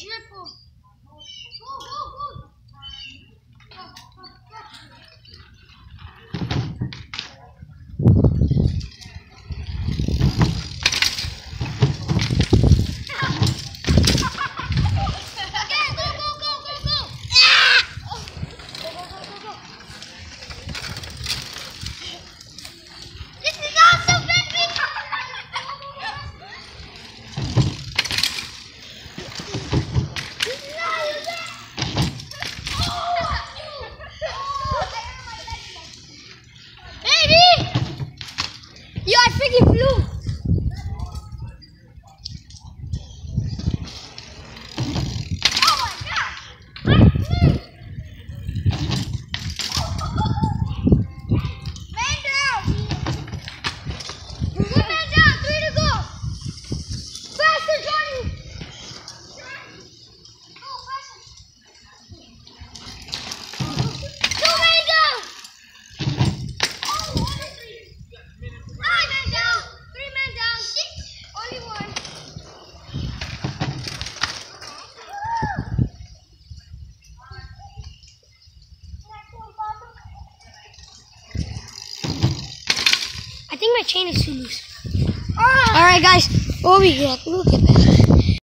dribble. the flu. think my chain is too loose. Ah. Alright guys, over here. Look at that.